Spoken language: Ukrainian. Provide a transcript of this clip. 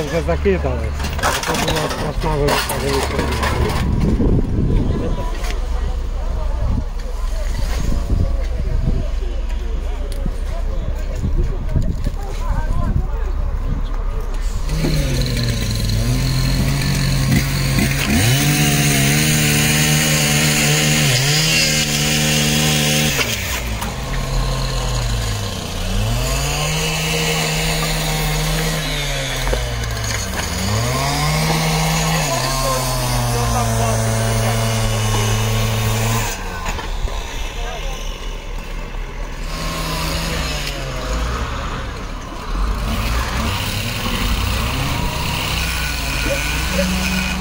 вже закидали. Це велика велика. Yeah.